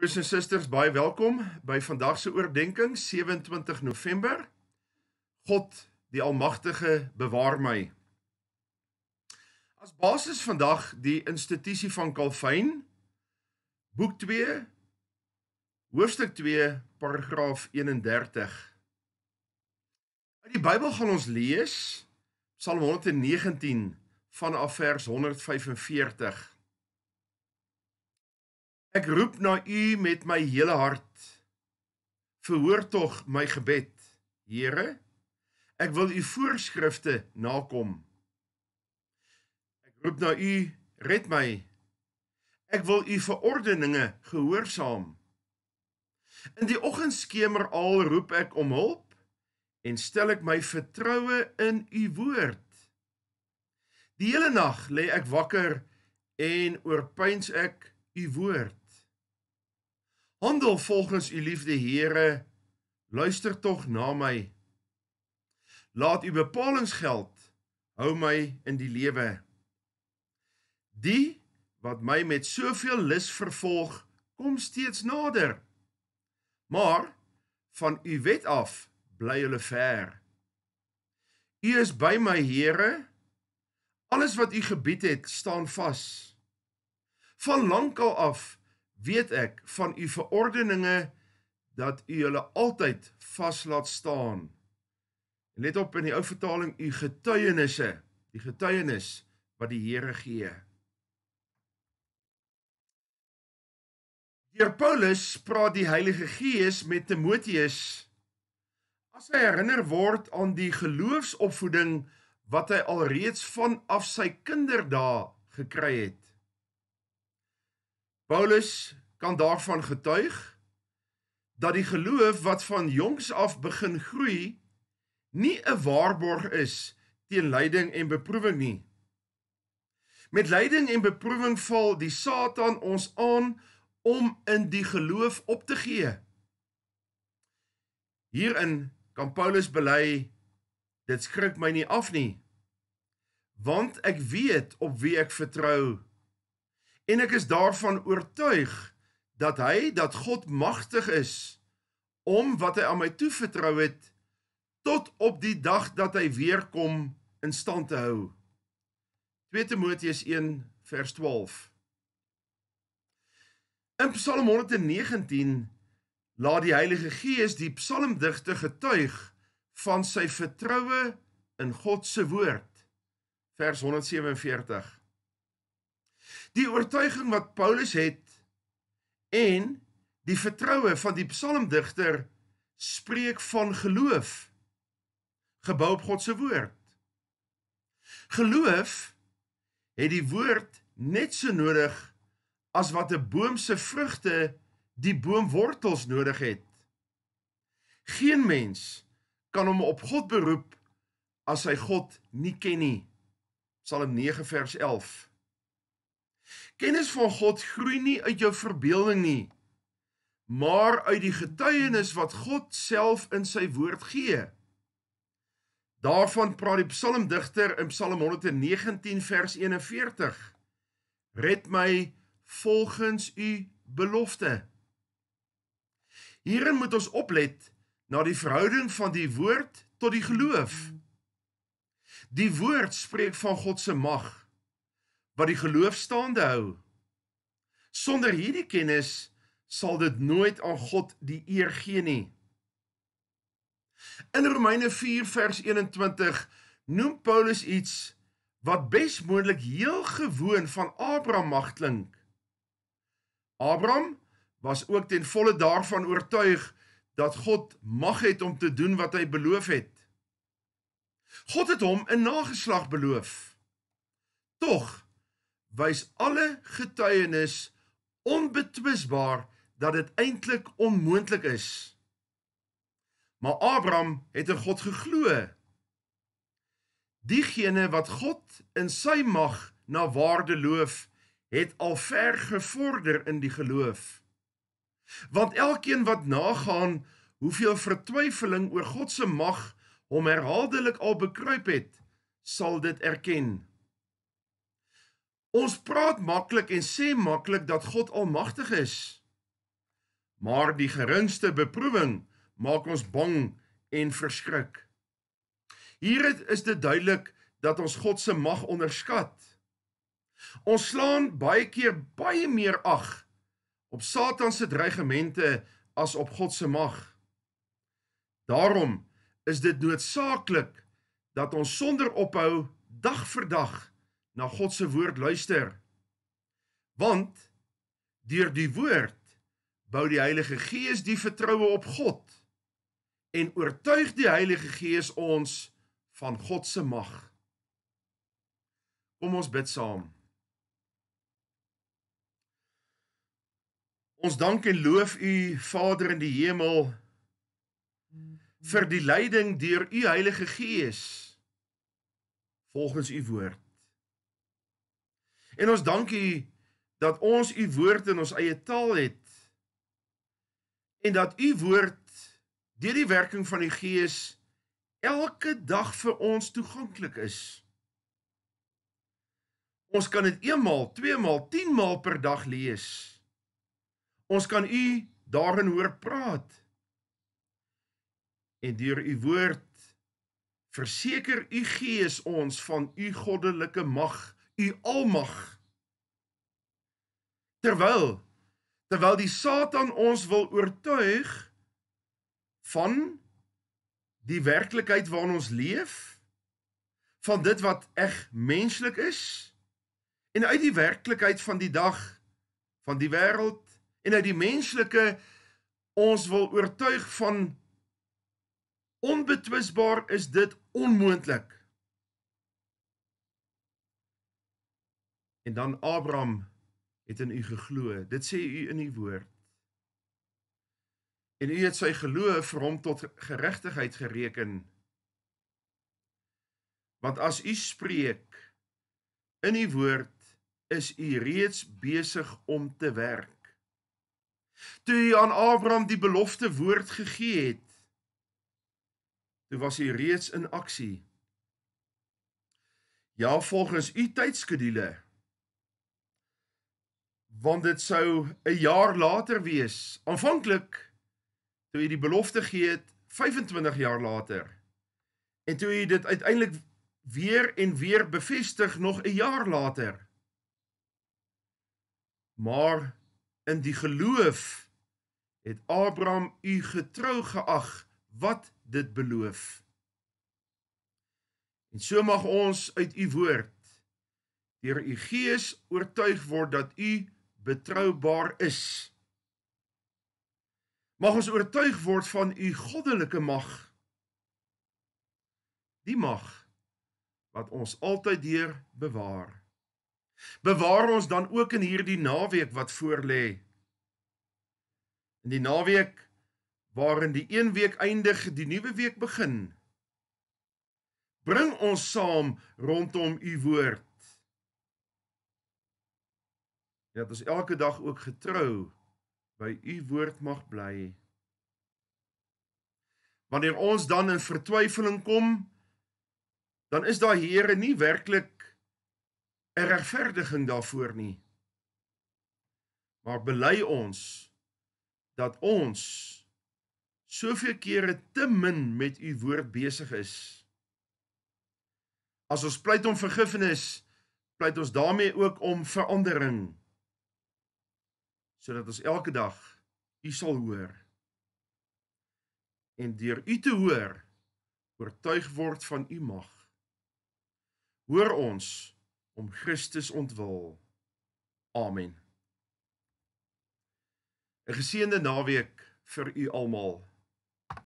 Broers en susters, baie welkom by vandag se oordeenking 27 November. God die Almagtige bewaar my. As basis vandag die institusie van Calvin boek 2 hoofstuk 2 paragraaf 31. Uit die Bybel gaan ons lees Psalm 119 vanaf vers 145. Ek roep na U met my hele hart. Verhoor tog my gebed, Here. Ek wil U voorskrifte nakom. Ek roep na U, red my. Ek wil U verordeninge gehoorsaam. In die oggendskemer al roep ek om hulp en stel ek my vertroue in U woord. Die hele nag lê ek wakker en oorpyns ek U woord. Handel volgens u liefde, Here. Luister tog na my. Laat u bepalinge geld. Hou my in die lewe. Die wat my met soveel lus vervolg, kom steeds nader. Maar van u wet af bly hulle ver. U is by my, Here. Alles wat u gebied het, staan vas. Van lankal af weet ek van u verordeninge dat u hulle altyd vas laat staan. En let op in die ou vertaling u getuienisse, die getuienis wat die Here gee. Deur Paulus praat die Heilige Gees met Timoteus as hy herinner word aan die geloofsopvoeding wat hy alreeds vanaf sy kinderdae gekry het. Paulus kan daarvan getuig dat die geloof wat van jongs af begin groei nie 'n waarborg is teen lyding en beproewing nie. Met lyding en beproewing val die Satan ons aan om in die geloof op te gee. Hierin kan Paulus bely dit skrik my nie af nie want ek weet op wie ek vertrou En ek is daarvan oortuig dat hy dat God magtig is om wat hy aan my toevertrou het tot op die dag dat hy weer kom in stand te hou. 2 Timoteus 1 vers 12. In Psalm 119 laat die Heilige Gees die psalmdigter getuig van sy vertroue in God se woord. Vers 147. Die oortuiging wat Paulus het en die vertroue van die psalmdigter spreek van geloof gebou op God se woord. Geloof het die woord net so nodig as wat 'n boom se vrugte die boomwortels nodig het. Geen mens kan hom op God beroep as hy God nie ken nie. Psalm 9 vers 11. Kennis van God groei nie uit jou verbeelding nie, maar uit die getuienis wat God self in sy woord gee. Daarvan praat die psalmdigter in Psalm 119 vers 41. Red my volgens u belofte. Hierin moet ons oplet na die verhouding van die woord tot die geloof. Die woord spreek van God se mag wat die geloof staande hou. Sonder hierdie kennis sal dit nooit aan God die eer gee nie. In Romeine 4 vers 21 noem Paulus iets wat besmoontlik heel gewoon van Abraham mag klink. Abraham was ook ten volle daarvan oortuig dat God mag het om te doen wat hy beloof het. God het hom 'n nageslag beloof. Tog wys alle getuienis onbetwisbaar dat dit eintlik onmoontlik is. Maar Abraham het in God geglo. Diegene wat God in sy mag na waarde loof, het al ver gevorder in die geloof. Want elkeen wat nagaan hoeveel vertwyfeling oor God se mag hom herhaaldelik al bekruip het, sal dit erken. Ons praat maklik en sê maklik dat God almagtig is. Maar die geringste beproewing maak ons bang en verskrik. Hier is dit duidelik dat ons God se mag onderskat. Ons slaan baie keer baie meer ag op Satan se dreigemente as op God se mag. Daarom is dit noodsaaklik dat ons sonder ophou dag vir dag na God se woord luister. Want deur die woord bou die Heilige Gees die vertroue op God en oortuig die Heilige Gees ons van God se mag. Kom ons bid saam. Ons dank en loof U Vader in die hemel vir die leiding deur U Heilige Gees volgens U woord. En ons dank U dat ons U woord in ons eie taal het en dat U woord deur die werking van die Gees elke dag vir ons toeganklik is. Ons kan dit eenmaal, tweemaal, 10 maal per dag lees. Ons kan U daarin hoor praat. En deur U woord verseker U Gees ons van U goddelike mag, U almag. Terwyl terwyl die Satan ons wil oortuig van die werklikheid waarin ons leef, van dit wat eg menslik is en uit die werklikheid van die dag van die wêreld en uit die menslike ons wil oortuig van onbetwisbaar is dit onmoontlik. En dan Abraham het in u geglo. Dit sê u in u woord. En u het sy geloof vir hom tot geregtigheid gereken. Want as u spreek in u woord is u reeds besig om te werk. Toe hy aan Abraham die belofte woord gegee het, toe was hy reeds in aksie. Ja, volgens u tydskedule. Want dit sou 'n jaar later wees. Aanvanklik toe hy die belofte gee het 25 jaar later. En toe hy dit uiteindelik weer en weer bevestig nog 'n jaar later. Maar in die geloof het Abraham u getrou geag wat dit beloof. En so mag ons uit u woord deur u gees oortuig word dat u betroubaar is. Mag ons oortuig word van u goddelike mag. Die mag wat ons altyd deur bewaar. Bewaar ons dan ook in hierdie naweek wat voorlê. In die naweek waarin die een week eindig, die nuwe week begin. Bring ons saam rondom u woord. Dat ons elke dag ook getrou by u woord mag bly. Wanneer ons dan in vertwyfeling kom, dan is daar Here nie werklik 'n regverdiging daarvoor nie. Maar bely ons dat ons soveel kere te min met u woord besig is. As ons pleit om vergifnis, pleit ons daarmee ook om verandering sodat ons elke dag u sal hoor en deur u te hoor oortuig word van u mag. Hoor ons om Christus ontwil. Amen. 'n Geseënde naweek vir u almal.